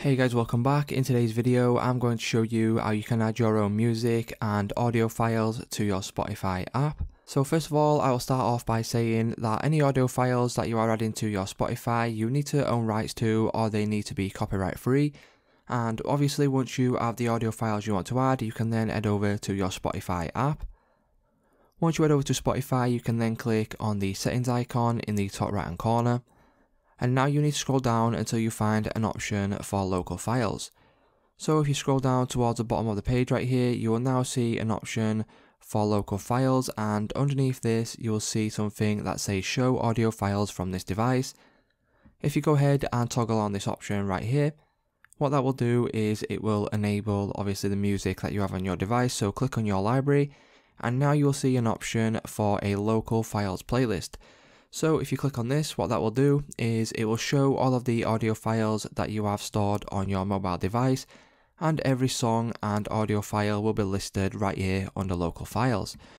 Hey guys, welcome back. In today's video, I'm going to show you how you can add your own music and audio files to your Spotify app. So first of all, I will start off by saying that any audio files that you are adding to your Spotify, you need to own rights to or they need to be copyright free. And obviously once you have the audio files you want to add, you can then head over to your Spotify app. Once you head over to Spotify, you can then click on the settings icon in the top right hand corner and now you need to scroll down until you find an option for local files. So if you scroll down towards the bottom of the page right here, you will now see an option for local files and underneath this you will see something that says show audio files from this device. If you go ahead and toggle on this option right here, what that will do is it will enable obviously the music that you have on your device, so click on your library and now you'll see an option for a local files playlist. So if you click on this, what that will do is it will show all of the audio files that you have stored on your mobile device and every song and audio file will be listed right here under local files.